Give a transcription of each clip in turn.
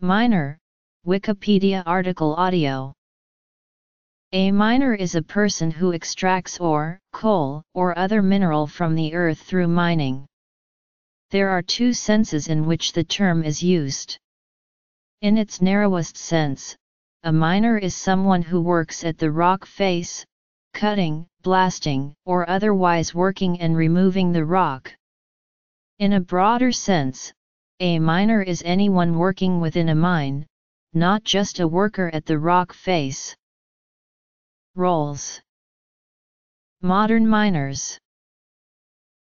Miner, Wikipedia article audio. A miner is a person who extracts ore, coal, or other mineral from the earth through mining. There are two senses in which the term is used. In its narrowest sense, a miner is someone who works at the rock face, cutting, blasting, or otherwise working and removing the rock. In a broader sense, a miner is anyone working within a mine, not just a worker at the rock face. Roles Modern miners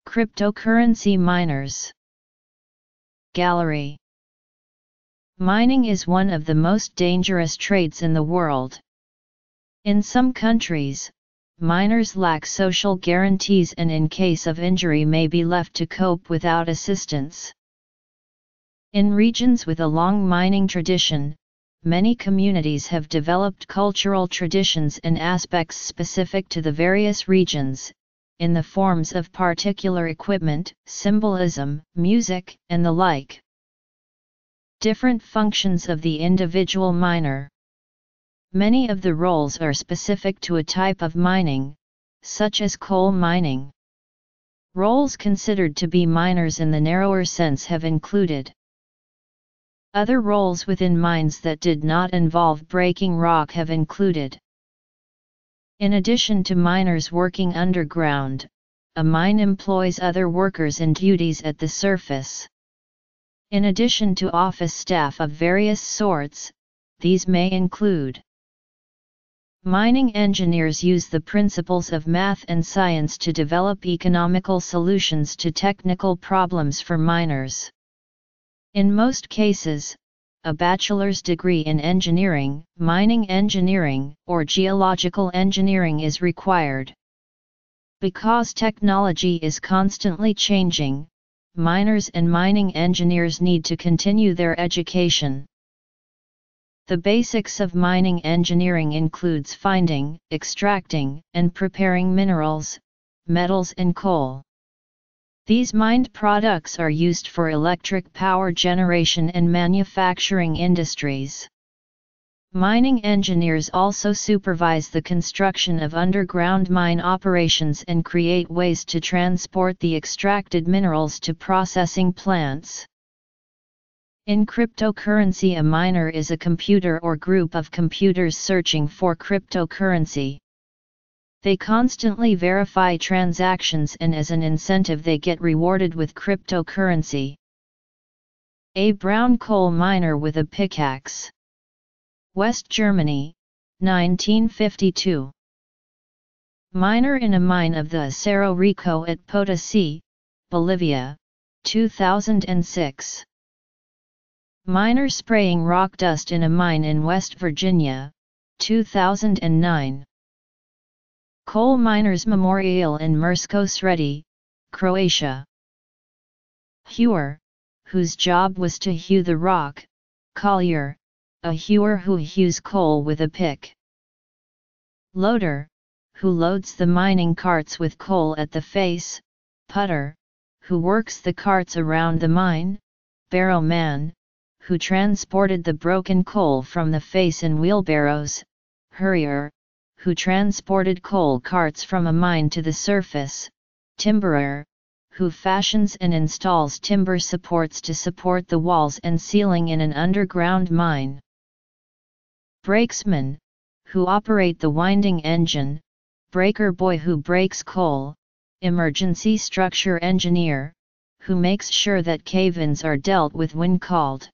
Cryptocurrency miners Gallery Mining is one of the most dangerous trades in the world. In some countries, miners lack social guarantees and in case of injury may be left to cope without assistance. In regions with a long mining tradition, many communities have developed cultural traditions and aspects specific to the various regions, in the forms of particular equipment, symbolism, music, and the like. Different functions of the individual miner. Many of the roles are specific to a type of mining, such as coal mining. Roles considered to be miners in the narrower sense have included other roles within mines that did not involve breaking rock have included. In addition to miners working underground, a mine employs other workers and duties at the surface. In addition to office staff of various sorts, these may include Mining engineers use the principles of math and science to develop economical solutions to technical problems for miners. In most cases, a bachelor's degree in engineering, mining engineering, or geological engineering is required. Because technology is constantly changing, miners and mining engineers need to continue their education. The basics of mining engineering includes finding, extracting, and preparing minerals, metals and coal. These mined products are used for electric power generation and manufacturing industries. Mining engineers also supervise the construction of underground mine operations and create ways to transport the extracted minerals to processing plants. In cryptocurrency a miner is a computer or group of computers searching for cryptocurrency. They constantly verify transactions and as an incentive they get rewarded with cryptocurrency. A brown coal miner with a pickaxe. West Germany, 1952. Miner in a mine of the Cerro Rico at Potosi, Bolivia, 2006. Miner spraying rock dust in a mine in West Virginia, 2009. Coal Miners Memorial in Mursko Središće, Croatia. Hewer, whose job was to hew the rock, collier, a hewer who hews coal with a pick. Loader, who loads the mining carts with coal at the face, putter, who works the carts around the mine, barrow man, who transported the broken coal from the face in wheelbarrows, hurrier, who transported coal carts from a mine to the surface, timberer, who fashions and installs timber supports to support the walls and ceiling in an underground mine. Brakesman, who operate the winding engine, breaker boy who breaks coal, emergency structure engineer, who makes sure that cave-ins are dealt with when called.